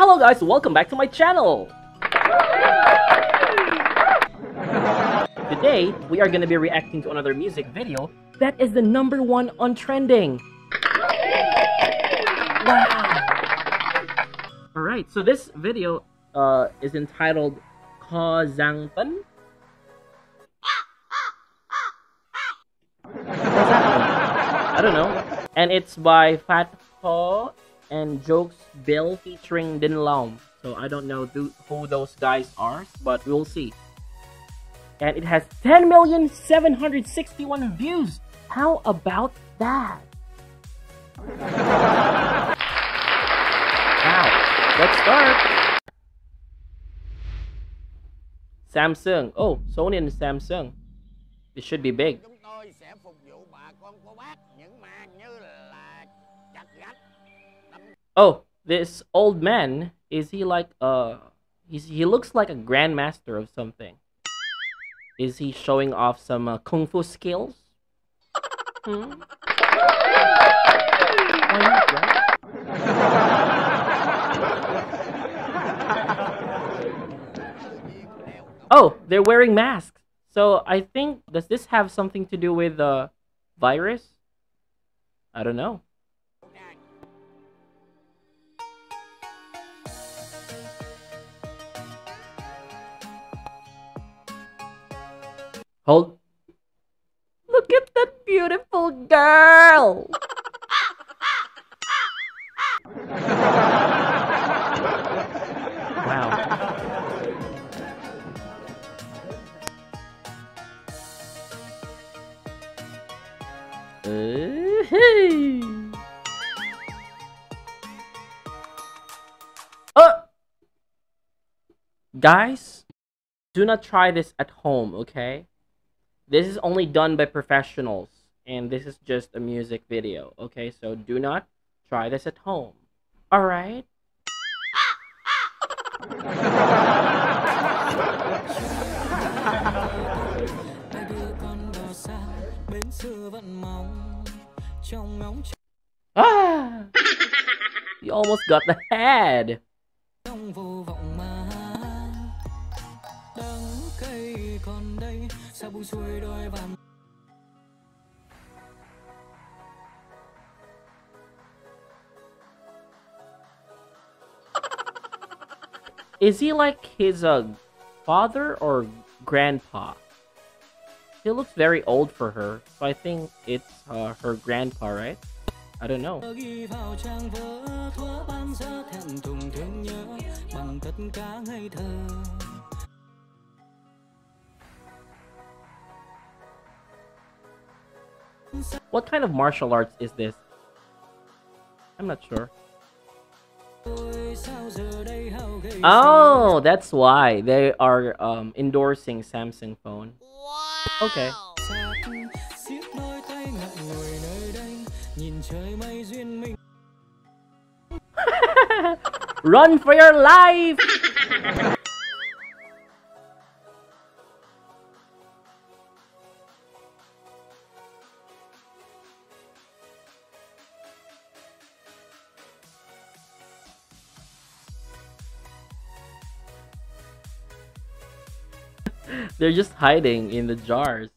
Hello guys, welcome back to my channel! Today, we are gonna be reacting to another music video that is the number one on trending. Wow! Alright, so this video uh, is entitled Ko Zang Pen. I don't know. And it's by Phát Hồ and Jokes Bill featuring Din Laum. So I don't know who those guys are, but we'll see. And it has 10,761 views. How about that? Wow. Let's start. Samsung. Oh, Sony and Samsung. This should be big. Oh, this old man, is he like uh he's he looks like a grandmaster of something. Is he showing off some uh, kung fu skills? Hmm? Oh, they're wearing masks. So I think does this have something to do with the uh, virus? I don't know. Hold. Look at that beautiful girl. wow. Uh, guys, do not try this at home, okay? This is only done by professionals, and this is just a music video, okay? So do not try this at home. Alright? ah! You almost got the head! Is he like his uh, father or grandpa? He looks very old for her, so I think it's uh, her grandpa, right? I don't know. What kind of martial arts is this? I'm not sure. Oh, that's why they are um, endorsing Samsung phone. Okay. Run for your life! They're just hiding in the jars.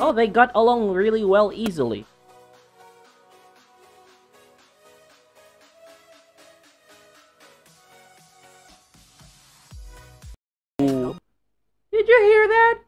Oh, they got along really well easily. Did you hear that?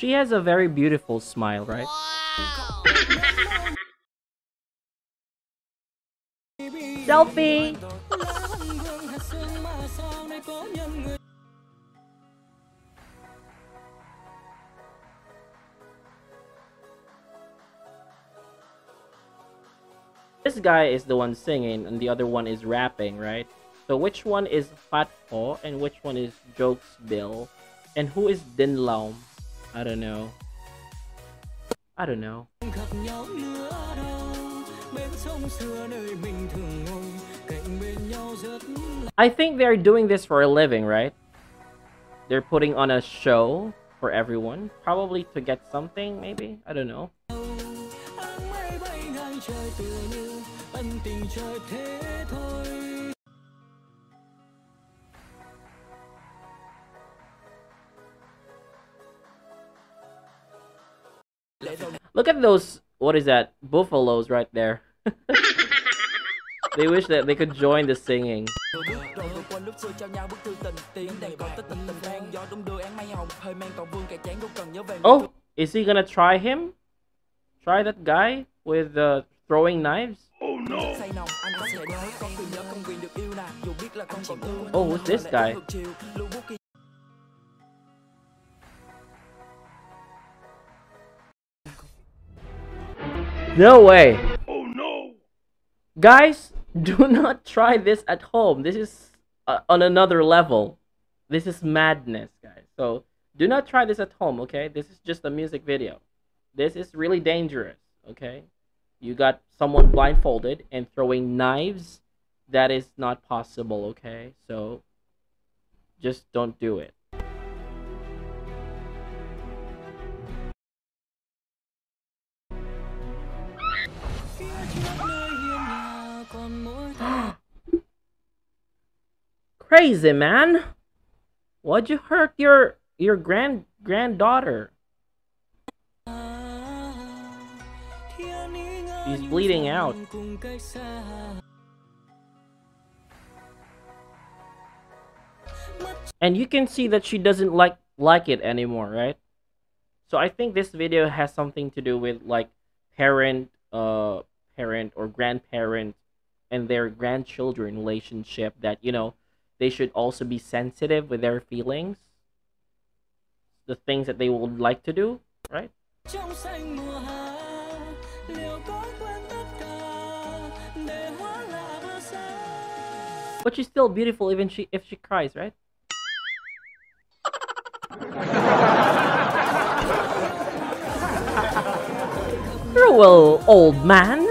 She has a very beautiful smile, right? Wow. Selfie! This guy is the one singing and the other one is rapping, right? So which one is Phat Pho and which one is Jokes Bill? And who is Din Laum? I don't know. I don't know. I think they're doing this for a living, right? They're putting on a show for everyone. Probably to get something, maybe? I don't know. Look at those, what is that, buffaloes right there. they wish that they could join the singing. Oh, is he gonna try him? Try that guy with uh, throwing knives? Oh no! Oh, who's this guy? No way! Oh no! Guys, do not try this at home. This is uh, on another level. This is madness, guys. So, do not try this at home, okay? This is just a music video. This is really dangerous, okay? You got someone blindfolded and throwing knives. That is not possible, okay? So, just don't do it. Crazy man. Why'd you hurt your your grand granddaughter? She's bleeding out. And you can see that she doesn't like like it anymore, right? So I think this video has something to do with like parent uh parent or grandparent and their grandchildren relationship that you know they should also be sensitive with their feelings the things that they would like to do right? But she's still beautiful even she if she cries right? Farewell, old man.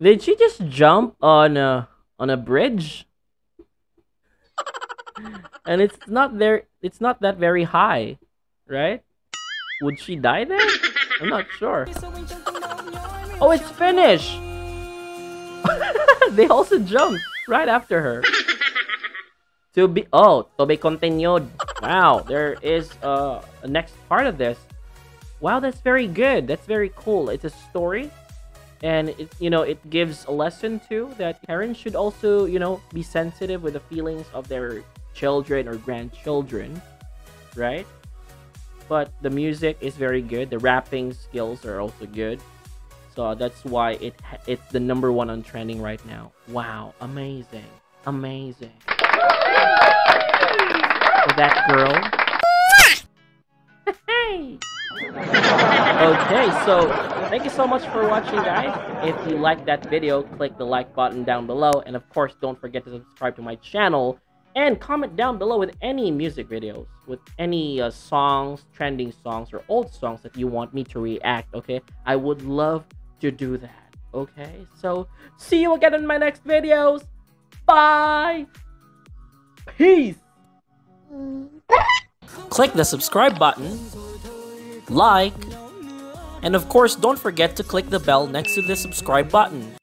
Did she just jump on a on a bridge? and it's not there it's not that very high, right? Would she die there? I'm not sure. Oh, it's finished! they also jumped right after her. To be oh, to be continued. Wow, there is uh, a next part of this. Wow, that's very good. That's very cool. It's a story and it you know it gives a lesson too that parents should also you know be sensitive with the feelings of their children or grandchildren right? But the music is very good. The rapping skills are also good. So that's why it it's the number one on trending right now. Wow. Amazing. Amazing. For that girl. Hey okay so thank you so much for watching guys. If you like that video click the like button down below. And of course don't forget to subscribe to my channel and comment down below with any music videos with any uh, songs trending songs or old songs that you want me to react okay? I would love to do that okay? So see you again in my next videos. Bye. Peace. Click the subscribe button. Like, and of course don't forget to click the bell next to the subscribe button.